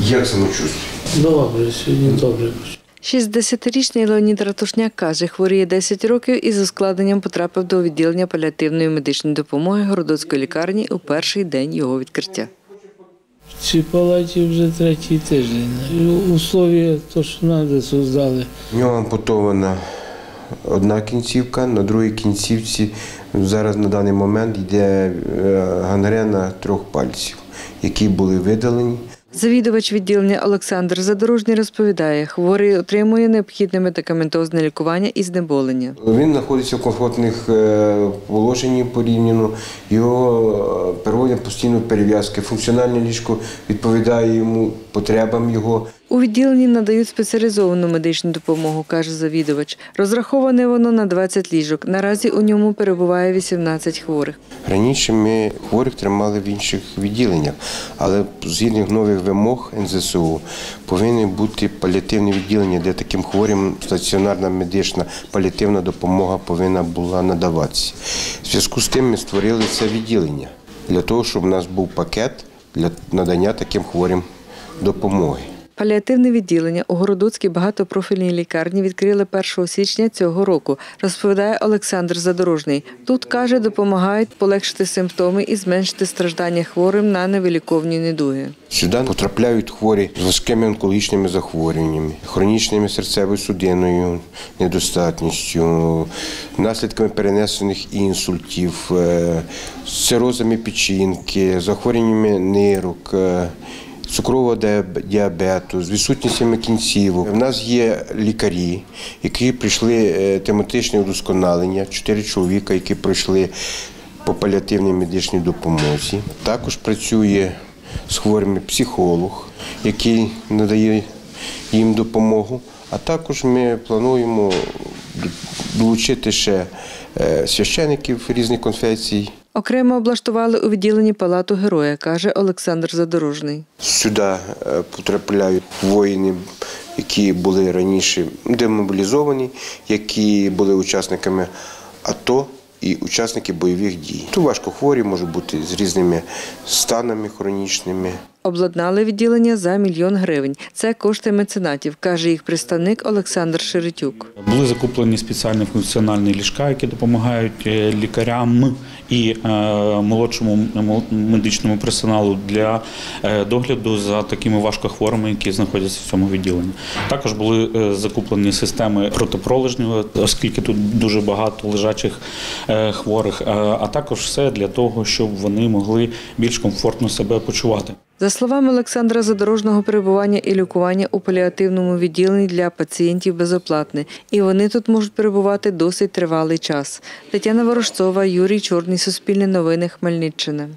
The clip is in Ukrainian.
Як самочувствие? Добре, сьогодні добре. 60-річний Леонід Ратушняк каже, хворіє 10 років і з ускладненням потрапив до відділення паліативної медичної допомоги Городоцької лікарні у перший день його відкриття. В цій палаті вже третій тиждень. І Условия, то, що треба, создали. У нього ампутована одна кінцівка, на другій кінцівці зараз на даний момент йде е, гангрена трьох пальців, які були видалені. Завідувач відділення Олександр Задорожній розповідає, хворий отримує необхідне медикаментозне лікування і знеболення. Він знаходиться в комфортних е, положенні порівняно. Його переводять постійно перев'язки. Функціональне ліжко відповідає йому потребам його. У відділенні надають спеціалізовану медичну допомогу, каже завідувач. Розраховане воно на 20 ліжок. Наразі у ньому перебуває 18 хворих. Раніше ми хворих тримали в інших відділеннях, але згідно нових вимог НЗСУ повинні бути паліативні відділення, де таким хворим стаціонарна медична паліативна допомога повинна була надаватися. В зв'язку з тим ми створили це відділення для того, щоб у нас був пакет для надання таким хворим допомоги. Паліативне відділення у Городоцькій багатопрофільній лікарні відкрили 1 січня цього року, розповідає Олександр Задорожний. Тут, каже, допомагають полегшити симптоми і зменшити страждання хворим на невиліковні недуги. Сюди потрапляють хворі з важкими онкологічними захворюваннями, хронічними серцевою судинною недостатністю, наслідками перенесених інсультів, е, цирозами печінки, захворюваннями нирок. Цукрового діабету, з відсутністю кінцівок. У нас є лікарі, які прийшли е, тематичне удосконалення, чотири чоловіка, які пройшли по паліативній медичній допомозі. Також працює з хворими психолог, який надає їм допомогу. А також ми плануємо долучити ще е, священиків різних конфесій. Окремо облаштували у відділенні палату героя, каже Олександр Задорожний. Сюди е, потрапляють воїни, які були раніше демобілізовані, які були учасниками АТО і учасники бойових дій. Тут важко хворі можуть бути з різними станами хронічними. Обладнали відділення за мільйон гривень. Це кошти меценатів, каже їх представник Олександр Шеретюк. Були закуплені спеціальні функціональні ліжка, які допомагають е, лікарям і е, молодшому медичному персоналу для е, догляду за такими важкохворими, які знаходяться в цьому відділенні. Також були закуплені системи протипролежнього, оскільки тут дуже багато лежачих хворих, е, а також все для того, щоб вони могли більш комфортно себе почувати. За словами Олександра Задорожного, перебування і лікування у паліативному відділенні для пацієнтів безоплатне, і вони тут можуть перебувати досить тривалий час. Тетяна Ворожцова, Юрій Чорний, Суспільне новини, Хмельниччина.